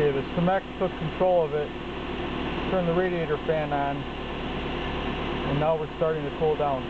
Okay, the Cemex took control of it, turned the radiator fan on, and now we're starting to cool down.